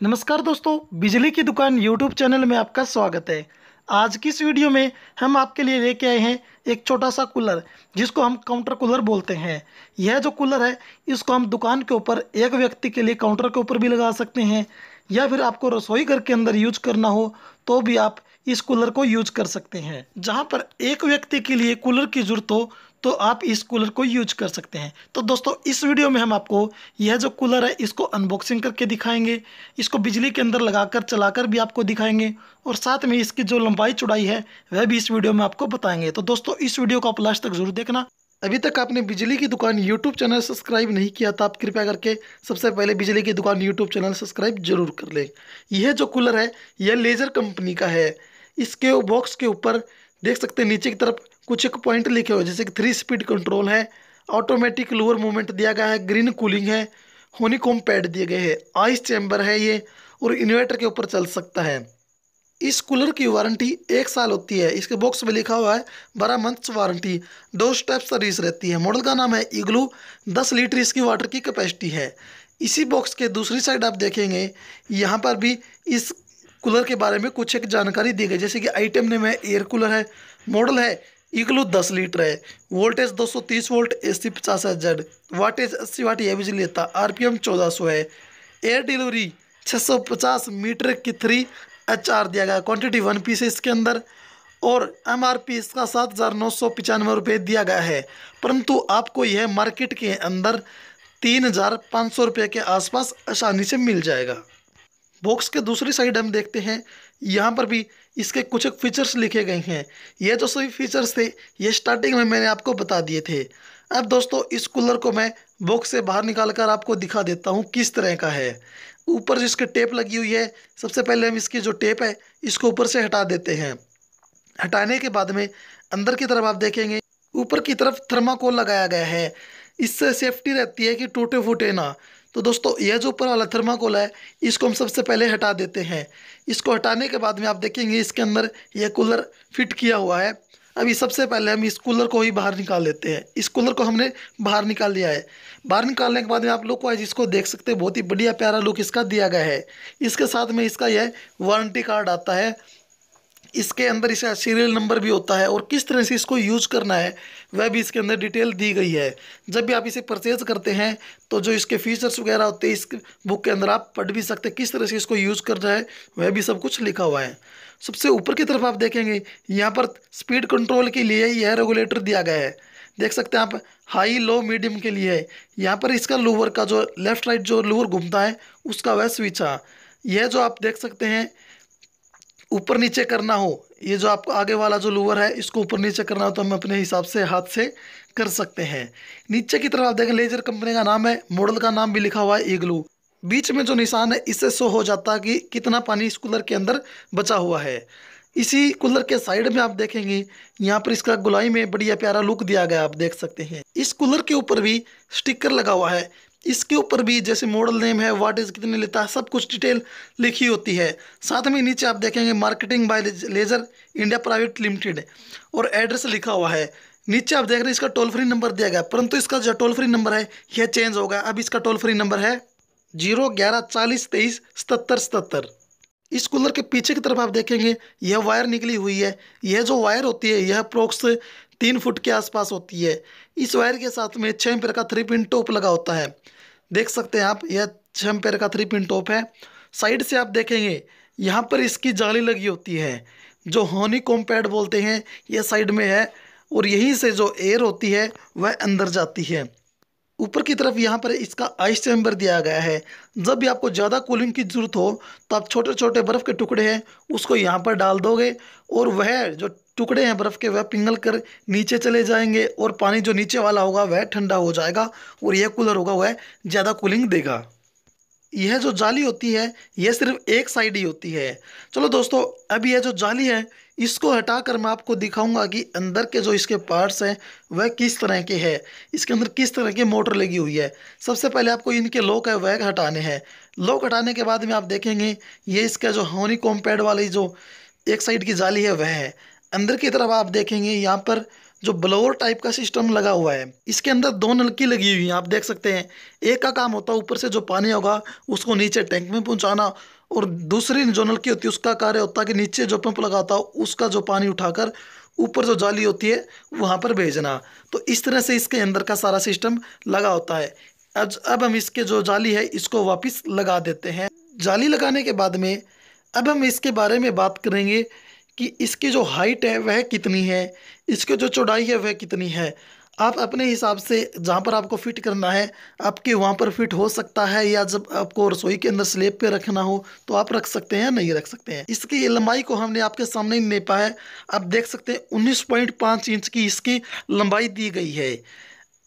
नमस्कार दोस्तों, बिजली की दुकान यूट्यूब चैनल में आपका स्वागत है। आज की इस वीडियो में हम आपके लिए लेके आए हैं एक छोटा सा कूलर, जिसको हम काउंटर कूलर बोलते हैं। यह जो कूलर है, इसको हम दुकान के ऊपर एक व्यक्ति के लिए काउंटर के ऊपर भी लगा सकते हैं, या फिर आपको रसोई घर के अंदर यूज़ करना हो तो भी आप इस कूलर को यूज़ कर सकते हैं। जहाँ पर एक व्यक्ति के लिए कूलर की ज़रूरत हो तो आप इस कूलर को यूज़ कर सकते हैं। तो दोस्तों, इस वीडियो में हम आपको यह जो कूलर है, इसको अनबॉक्सिंग करके दिखाएँगे। इसको बिजली के अंदर लगाकर, चलाकर भी आपको दिखाएँगे और साथ में इसकी जो लंबाई चौड़ाई है, वह भी इस वीडियो में आपको बताएँगे। तो दोस्तों, इस वीडियो को आप लास्ट तक ज़रूर देखना। अभी तक आपने बिजली की दुकान यूट्यूब चैनल सब्सक्राइब नहीं किया तो आप कृपया करके सबसे पहले बिजली की दुकान यूट्यूब चैनल सब्सक्राइब ज़रूर कर लें। यह जो कूलर है, यह लेजर कंपनी का है। इसके बॉक्स के ऊपर देख सकते हैं, नीचे की तरफ़ कुछ एक पॉइंट लिखे हुए जैसे कि थ्री स्पीड कंट्रोल है ऑटोमेटिक लोअर मूवमेंट दिया गया है ग्रीन कूलिंग है होनीकॉम पैड दिए गए हैं आइस चैम्बर है ये, और इन्वर्टर के ऊपर चल सकता है। इस कूलर की वारंटी एक साल होती है। इसके बॉक्स में लिखा हुआ है, बारह मंथ्स वारंटी दो स्टेप सर्विस रहती है। मॉडल का नाम है इग्लू दस लीटर इसकी वाटर की कैपेसिटी है। इसी बॉक्स के दूसरी साइड आप देखेंगे, यहाँ पर भी इस कूलर के बारे में कुछ एक जानकारी दी गई, जैसे कि आइटम नेम है एयर कूलर है मॉडल है इग्लू दस लीटर है। वोल्टेज 230 वोल्ट ए सी पचास जेड। वाटेज अस्सी वाट यह बिजली लेता आर पी है। एयर डिलीवरी 650 मीटर की थ्री एच आर दिया गया। क्वांटिटी वन पीस है इसके अंदर। और एम आर पी इसका सात हज़ार नौ सौ पचानवे रुपये दिया गया है। परंतु आपको यह मार्केट के अंदर तीन हज़ार पाँच सौ रुपये के आसपास आसानी से मिल जाएगा। बॉक्स के दूसरी साइड हम देखते हैं, यहाँ पर भी इसके कुछ फीचर्स लिखे गए हैं। ये जो सभी फीचर्स थे, ये स्टार्टिंग में मैंने आपको बता दिए थे। अब दोस्तों, इस कूलर को मैं बॉक्स से बाहर निकाल कर आपको दिखा देता हूँ किस तरह का है। ऊपर जिसके टेप लगी हुई है, सबसे पहले हम इसकी जो टेप है, इसको ऊपर से हटा देते हैं। हटाने के बाद में अंदर की तरफ़ आप देखेंगे, ऊपर की तरफ़ थर्माकोल लगाया गया है। इससे सेफ्टी रहती है कि टूटे फूटे ना। तो दोस्तों यह जो ऊपर वाला थर्माकोल है, इसको हम सबसे पहले हटा देते हैं। इसको हटाने के बाद में आप देखेंगे, इसके अंदर यह कूलर फिट किया हुआ है। अभी सबसे पहले हम इस कूलर को ही बाहर निकाल लेते हैं। इस कूलर को हमने बाहर निकाल लिया है। बाहर निकालने के बाद में आप लोग को इसको देख सकते हैं, बहुत ही बढ़िया प्यारा लुक इसका दिया गया है। इसके साथ में इसका यह वारंटी कार्ड आता है। इसके अंदर इसका सीरियल नंबर भी होता है और किस तरह से इसको यूज़ करना है, वह भी इसके अंदर डिटेल दी गई है। जब भी आप इसे परचेज करते हैं तो जो इसके फीचर्स वगैरह होते हैं, इस बुक के अंदर आप पढ़ भी सकते हैं किस तरह से इसको यूज़ करना है, वह भी सब कुछ लिखा हुआ है। सबसे ऊपर की तरफ़ आप देखेंगे, यहाँ पर स्पीड कंट्रोल के लिए यह रेगुलेटर दिया गया है। देख सकते हैं आप हाई लो मीडियम के लिए है। यहाँ पर इसका लोअर का जो लेफ़्ट राइट जो लोअर घूमता है, उसका वह स्विच है। यह जो आप देख सकते हैं ऊपर नीचे करना हो, ये जो आपको आगे वाला जो लोअर है, इसको ऊपर नीचे करना हो तो हम अपने हिसाब से हाथ से कर सकते हैं। नीचे की तरफ़ आप देखें, लेजर कंपनी का नाम है, मॉडल का नाम भी लिखा हुआ है ईगलू बीच में जो निशान है, इससे शो हो जाता है कि कितना पानी इस कूलर के अंदर बचा हुआ है। इसी कूलर के साइड में आप देखेंगे, यहाँ पर इसका गुलाई में बढ़िया प्यारा लुक दिया गया, आप देख सकते हैं। इस कूलर के ऊपर भी स्टिकर लगा हुआ है इसके ऊपर भी जैसे मॉडल नेम है वाट इज़ कितने लेता है, सब कुछ डिटेल लिखी होती है। साथ में नीचे आप देखेंगे marketing by laser India private limited और एड्रेस लिखा हुआ है। नीचे आप देख रहे हैं इसका टोल फ्री नंबर दिया गया। परंतु इसका जो टोल फ्री नंबर है, यह चेंज होगा। अब इसका टोल फ्री नंबर है ज़ीरो ग्यारह चालीस तेईस सतर सतर इस कूलर के पीछे की तरफ़ आप देखेंगे, यह वायर निकली हुई है। यह जो वायर होती है, यह अप्रोक्स तीन फुट के आसपास होती है। इस वायर के साथ में छः एम्पेयर का थ्री पिन टॉप लगा होता है। देख सकते हैं आप, यह छः एम्पेयर का थ्री पिन टॉप है। साइड से आप देखेंगे, यहाँ पर इसकी जाली लगी होती है, जो हॉनी कॉम्पैड बोलते हैं, यह साइड में है, और यहीं से जो एयर होती है, वह अंदर जाती है। ऊपर की तरफ़ यहाँ पर इसका आइस चैम्बर दिया गया है। जब भी आपको ज़्यादा कूलिंग की ज़रूरत हो तो आप छोटे छोटे बर्फ़ के टुकड़े हैं, उसको यहाँ पर डाल दोगे और वह जो टुकड़े हैं बर्फ़ के, वह पिंगल कर नीचे चले जाएँगे और पानी जो नीचे वाला होगा, वह ठंडा हो जाएगा और यह कूलर होगा, वह ज़्यादा कूलिंग देगा। यह जो जाली होती है, यह सिर्फ़ एक साइड ही होती है। चलो दोस्तों, अब यह जो जाली है, इसको हटाकर मैं आपको दिखाऊँगा कि अंदर के जो इसके पार्ट्स हैं, वह किस तरह के हैं। इसके अंदर किस तरह की मोटर लगी हुई है। सबसे पहले आपको इनके लॉक है, वह हटाने हैं। लॉक हटाने के बाद में आप देखेंगे, ये इसका जो होनी कॉम्पैड वाली जो एक साइड की जाली है, वह है। अंदर की तरफ़ आप देखेंगे, यहाँ पर जो ब्लोअर टाइप का सिस्टम लगा हुआ है, इसके अंदर दो नलकी लगी हुई हैं, आप देख सकते हैं। एक का काम होता है ऊपर से जो पानी होगा, उसको नीचे टैंक में पहुंचाना और दूसरी जो नलकी होती है, उसका कार्य होता है कि नीचे जो पंप लगाता हो, उसका जो पानी उठाकर ऊपर जो जाली होती है, वहाँ पर भेजना। तो इस तरह से इसके अंदर का सारा सिस्टम लगा होता है। अब अब हम इसके जो जाली है, इसको वापस लगा देते हैं। जाली लगाने के बाद में, अब हम इसके बारे में बात करेंगे कि इसकी जो हाइट है वह कितनी है? इसकी जो चौड़ाई है वह कितनी है? आप अपने हिसाब से जहाँ पर आपको फिट करना है, आपके वहाँ पर फिट हो सकता है या जब आपको रसोई के अंदर स्लेब पे रखना हो तो आप रख सकते हैं या नहीं रख सकते हैं? इसकी लंबाई को हमने आपके सामने नेपा है। आप देख सकते हैं उन्नीस पॉइंट पाँच इंच की इसकी लंबाई दी गई है।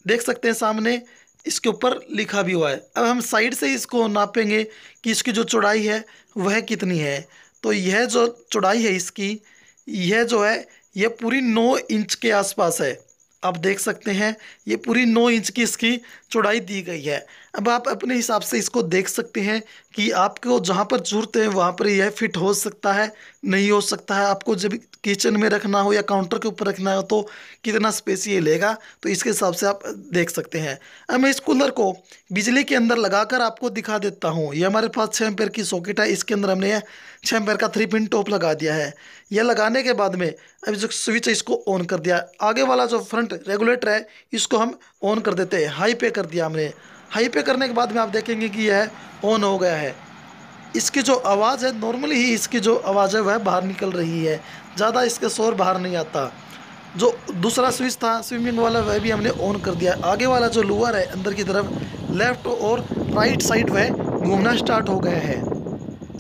देख सकते हैं सामने, इसके ऊपर लिखा भी हुआ है। अब हम साइड से इसको नापेंगे कि इसकी जो चौड़ाई है, वह कितनी है? तो यह जो चौड़ाई है इसकी, यह जो है, यह पूरी नौ इंच के आसपास है। आप देख सकते हैं ये पूरी नौ इंच की इसकी चौड़ाई दी गई है। अब आप अपने हिसाब से इसको देख सकते हैं कि आपको जहाँ पर ज़रूरत है, वहाँ पर यह फिट हो सकता है, नहीं हो सकता है। आपको जब किचन में रखना हो या काउंटर के ऊपर रखना हो तो कितना स्पेस ये लेगा तो इसके हिसाब से आप देख सकते हैं। अब मैं इस कूलर को बिजली के अंदर लगाकर आपको दिखा देता हूँ। ये हमारे पास छः एम्पेयर की सॉकेट है, इसके अंदर हमने छः एम्पेयर का थ्री पिन टॉप लगा दिया है। यह लगाने के बाद में अब जो स्विच है, इसको ऑन कर दिया। आगे वाला जो फ्रंट रेगुलेटर है, इसको हम ऑन कर देते हैं। हाई पे दिया हमने। हाई पे करने के बाद में आप देखेंगे कि यह ऑन हो गया है। इसकी जो आवाज़ है नॉर्मली ही इसकी जो आवाज़ है, वह बाहर निकल रही है। ज़्यादा इसका शोर बाहर नहीं आता। जो दूसरा स्विच था स्विमिंग वाला, वह भी हमने ऑन कर दिया। आगे वाला जो लोअर है, अंदर की तरफ़ लेफ़्ट और राइट साइड वह घूमना स्टार्ट हो गया है।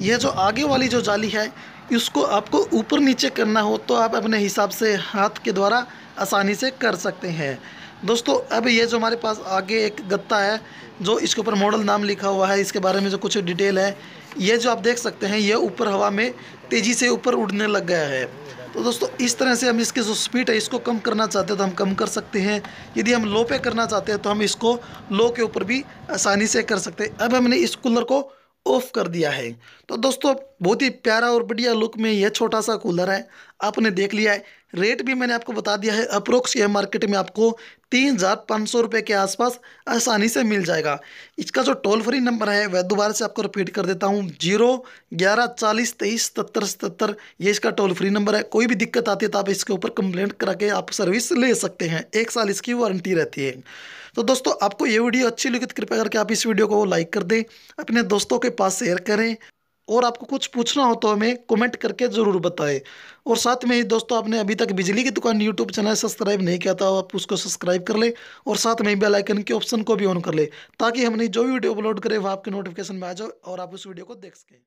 यह जो आगे वाली जो जाली है, इसको आपको ऊपर नीचे करना हो तो आप अपने हिसाब से हाथ के द्वारा आसानी से कर सकते हैं। दोस्तों, अब ये जो हमारे पास आगे एक गत्ता है, जो इसके ऊपर मॉडल नाम लिखा हुआ है, इसके बारे में जो कुछ डिटेल है, ये जो आप देख सकते हैं, ये ऊपर हवा में तेज़ी से ऊपर उड़ने लग गया है। तो दोस्तों, इस तरह से हम इसकी जो स्पीड है, इसको कम करना चाहते हैं तो हम कम कर सकते हैं। यदि हम लो पे करना चाहते हैं तो हम इसको लो के ऊपर भी आसानी से कर सकते हैं। अब हमने इस कूलर को ऑफ़ कर दिया है। तो दोस्तों, बहुत ही प्यारा और बढ़िया लुक में यह छोटा सा कूलर है। आपने देख लिया है। रेट भी मैंने आपको बता दिया है। अप्रोक्स यह मार्केट में आपको तीन हज़ार पाँच सौ रुपये के आसपास आसानी से मिल जाएगा। इसका जो टोल फ्री नंबर है, वह दोबारा से आपको रिपीट कर देता हूँ। ज़ीरो ग्यारह चालीस तेईस सत्तर सतर ये इसका टोल फ्री नंबर है। कोई भी दिक्कत आती है तो आप इसके ऊपर कंप्लेंट करा के आप सर्विस ले सकते हैं। एक साल इसकी वारंटी रहती है। तो दोस्तों, आपको ये वीडियो अच्छी लगी तो कृपया करके आप इस वीडियो को लाइक कर दें। अपने दोस्तों के पास शेयर करें। और आपको कुछ पूछना हो तो हमें कमेंट करके ज़रूर बताएँ। और साथ में ही दोस्तों, आपने अभी तक बिजली की दुकान यूट्यूब चैनल सब्सक्राइब नहीं किया था आप उसको सब्सक्राइब कर लें और साथ में बेल आइकन के ऑप्शन को भी ऑन कर लें, ताकि हमने जो भी वीडियो अपलोड करें, वह आपके नोटिफिकेशन में आ जाए और आप उस वीडियो को देख सकें।